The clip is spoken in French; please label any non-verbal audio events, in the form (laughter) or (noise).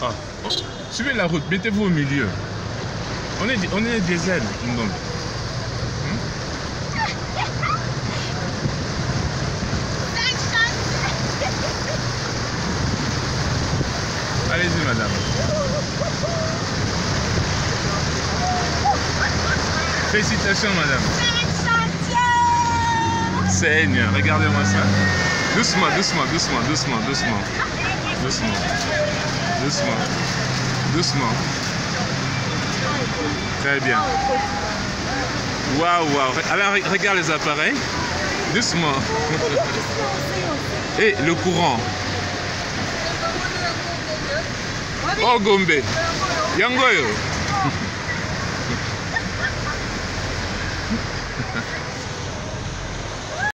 Ah. Suivez la route, mettez-vous au milieu. On est, on est des ailes, Ngombe. Allez-y, madame. Félicitations, madame. Seigneur, regardez-moi ça. Doucement, doucement, doucement, doucement, doucement. Doucement. Doucement. Doucement. Très bien. Waouh, waouh. Ah ben, Alors, regarde les appareils. Doucement. (laughs) Et eh, le courant. Oh, Gombe. Yangoyo. (laughs)